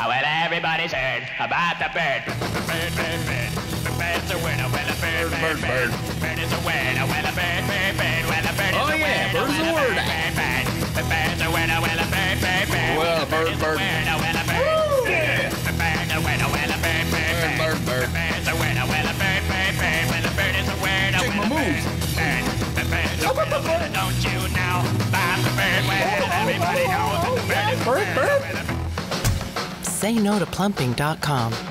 Oh, well, everybody's heard about the bird. Bird, bird, bird. The bird's a winner. Well, a bird, bird, bird. Bird is a winner. Well, a bird, bird, bird. Well, a bird is Oh, yeah, bird's a word. bird, bird, bird. The bird's a winner. Well, a bird, bird, bird. Well, a bird, is a bird. winner. Well, a bird. yeah. The bird's a winner. Well, a bird, bird, Bird, bird, bird. The bird's a winner. Well, a bird, bird, bird. Well, a bird is a winner. Check my moves. bird, bird. The bird's a winner. Well, don't you the bird? Well, everybody knows that the bird Bird, bird. Well,